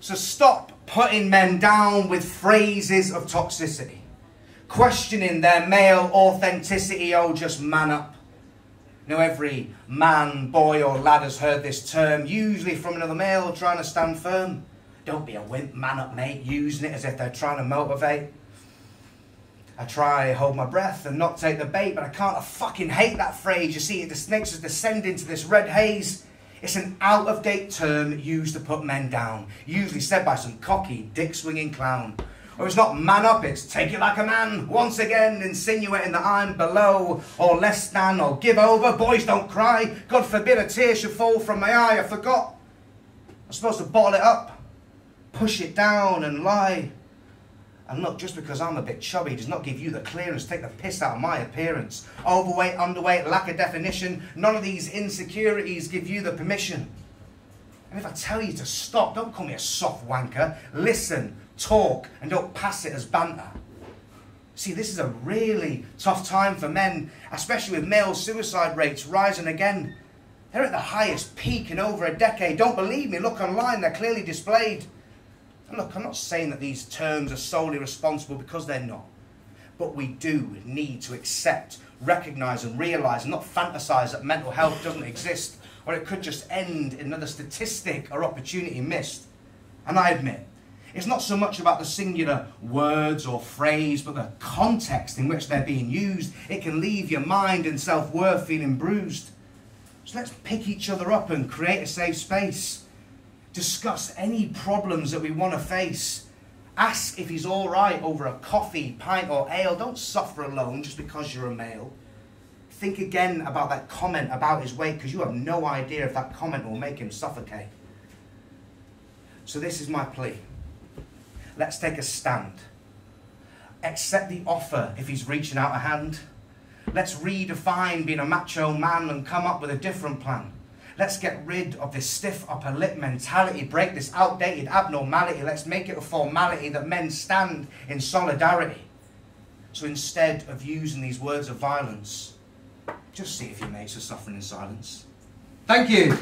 So stop putting men down with phrases of toxicity, questioning their male authenticity. Oh, just man up. Now, every man, boy, or lad has heard this term, usually from another male trying to stand firm. Don't be a wimp, man up, mate, using it as if they're trying to motivate. I try hold my breath and not take the bait, but I can't. I fucking hate that phrase. You see, the snakes are descending to this red haze. It's an out of date term used to put men down, usually said by some cocky, dick swinging clown. Or it's not man up, it's take it like a man. Once again, insinuating that I'm below or less than or give over. Boys don't cry. God forbid a tear should fall from my eye. I forgot. I'm supposed to bottle it up, push it down and lie. And look, just because I'm a bit chubby does not give you the clearance take the piss out of my appearance. Overweight, underweight, lack of definition, none of these insecurities give you the permission. And if I tell you to stop, don't call me a soft wanker. Listen, talk, and don't pass it as banter. See, this is a really tough time for men, especially with male suicide rates rising again. They're at the highest peak in over a decade. Don't believe me, look online, they're clearly displayed. And look, I'm not saying that these terms are solely responsible because they're not. But we do need to accept, recognise, and realise, and not fantasise that mental health doesn't exist, or it could just end in another statistic or opportunity missed. And I admit, it's not so much about the singular words or phrase, but the context in which they're being used. It can leave your mind and self worth feeling bruised. So let's pick each other up and create a safe space discuss any problems that we want to face. Ask if he's all right over a coffee, pint, or ale. Don't suffer alone just because you're a male. Think again about that comment about his weight because you have no idea if that comment will make him suffocate. So, this is my plea. Let's take a stand. Accept the offer if he's reaching out a hand. Let's redefine being a macho man and come up with a different plan. Let's get rid of this stiff upper lip mentality, break this outdated abnormality. Let's make it a formality that men stand in solidarity. So instead of using these words of violence, just see if your mates are suffering in silence. Thank you.